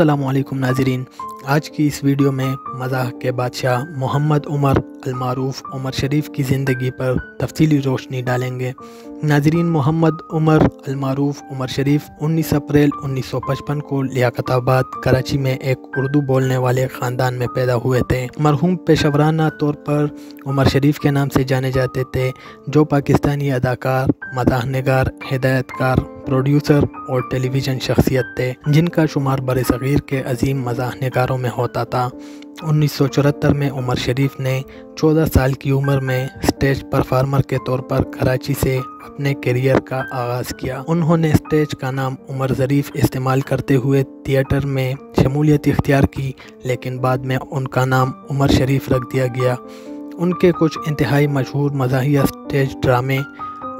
السلام علیکم ناظرین۔ آج کی اس ویڈیو میں مزاح کے بادشاہ محمد عمر المعروف عمر شریف کی زندگی پر تفصیلی روشنی ڈالیں گے۔ ناظرین محمد عمر المعروف عمر شریف انیس اپریل انیس سو پچپن کو لیاقت آباد، کراچی میں ایک اردو بولنے والے خاندان میں پیدا ہوئے تھے۔ مرحوم پیشورانہ طور پر عمر شریف کے نام سے جانے جاتے تھے، جو پاکستانی اداکار مزاح نگار ہدایت کار پروڈیوسر اور ٹیلی ویژن شخصیت تھے، جن کا شمار بر صغیر کے عظیم مزاح نگاروں میں ہوتا تھا۔ انیس سو چورہتر میں عمر شریف نے چودہ سال کی عمر میں سٹیج پرفارمر کے طور پر کراچی سے اپنے کیریئر کا آغاز کیا۔ انہوں نے سٹیج کا نام عمر ظریف استعمال کرتے ہوئے تھیٹر میں شمولیت اختیار کی، لیکن بعد میں ان کا نام عمر شریف رکھ دیا گیا۔ ان کے کچھ انتہائی مشہور مزاحیہ سٹیج ڈرامے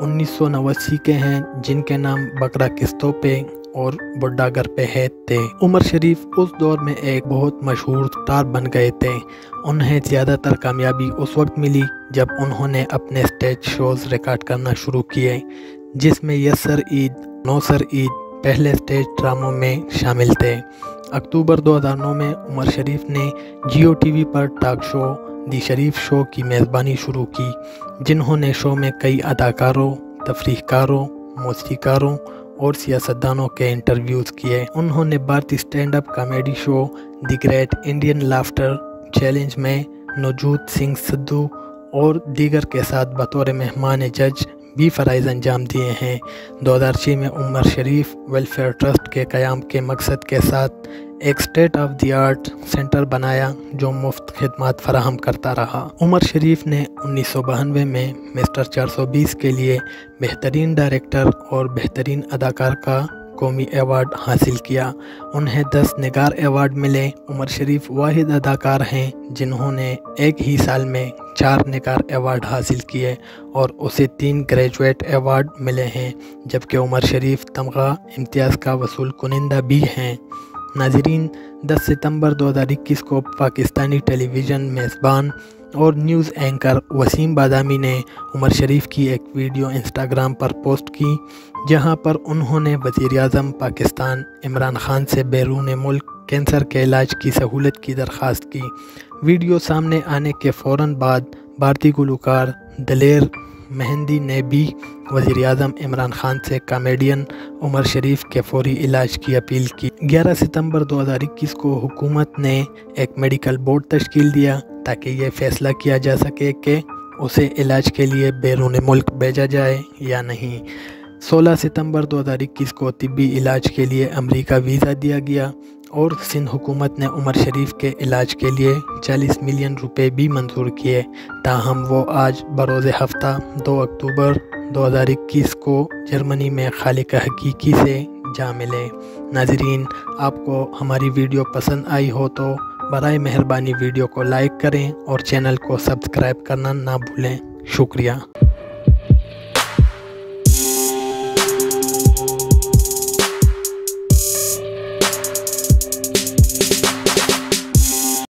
انیس سو نواسی کے ہیں، جن کے نام بکرا قسطوں پہ اور بڈا گھر پہ ہے تھے عمر شریف اس دور میں ایک بہت مشہور سٹار بن گئے تھے انہیں زیادہ تر کامیابی اس وقت ملی جب انہوں نے اپنے سٹیج شوز ریکارڈ کرنا شروع کیے، جس میں یسر عید نوسر عید پہلے سٹیج ڈراموں میں شامل تھے۔ اکتوبر دو ہزار نو میں عمر شریف نے Jio T V per talk show the Sharif show کی میزبانی شروع کی، جنہوں نے شو میں کئی اداکاروں تفریح کاروں موسیقاروں اور سیاستدانوں کے انٹرویوز کیے۔ انہوں نے بھارتی stand up comedy show the great Indian laughter challenge میں نوجود سنگھ سدھو اور دیگر کے ساتھ بطور مہمان جج بھی فرائض انجام دیے ہیں۔ دو ہزار چھ میں عمر شریف ویلفیئر ٹرسٹ کے قیام کے مقصد کے ساتھ ایک state of the art centre بنایا جو مفت خدمات فراہم کرتا رہا۔ عمر شریف نے انیس سو بہنوے میں مسٹر چار سو بیس کے لیے بہترین ڈائریکٹر اور بہترین اداکار کا قومی ایوارڈ حاصل کیا۔ انہیں دس نگار ایوارڈ ملے۔ عمر شریف واحد اداکار ہیں جنہوں نے ایک ہی سال میں چار نگار ایوارڈ حاصل کیے اور اسے تین گریجویٹ ایوارڈ ملے ہیں، جبکہ عمر شریف تمغہ امتیاز کا وصول کنندہ بھی ہیں۔ ناظرین، دس ستمبر دو ہزار اکیس کو پاکستانی ٹیلی ویژن میزبان اور نیوز اینکر وسیم بادامی نے عمر شریف کی ایک ویڈیو انسٹاگرام پر پوسٹ کی، جہاں پر انہوں نے وزیر اعظم پاکستان عمران خان سے بیرون ملک کینسر کے علاج کی سہولت کی درخواست کی۔ ویڈیو سامنے آنے کے فوراً بعد بھارتی گلوکار دلیر مہندی نے بھی وزیر اعظم عمران خان سے کامیڈین عمر شریف کے فوری علاج کی اپیل کی۔ گیارہ ستمبر دو ہزار اکیس کو حکومت نے ایک میڈیکل بورڈ تشکیل دیا تاکہ یہ فیصلہ کیا جا سکے کہ اسے علاج کے لیے بیرون ملک بھیجا جائے یا نہیں۔ سولہ ستمبر دو ہزار اکیس کو طبی علاج کے لیے امریکہ ویزا دیا گیا۔ اور سندھ حکومت نے عمر شریف کے علاج کے لیے چالیس ملین روپے بھی منظور کیے تاہم وہ آج بروز ہفتہ دو اکتوبر دو ہزار اکیس کو جرمنی میں خالق حقیقی سے جا ملے۔ ناظرین، آپ کو ہماری ویڈیو پسند آئی ہو تو برائے مہربانی ویڈیو کو لائک کریں اور چینل کو سبسکرائب کرنا نہ بھولیں۔ شکریہ۔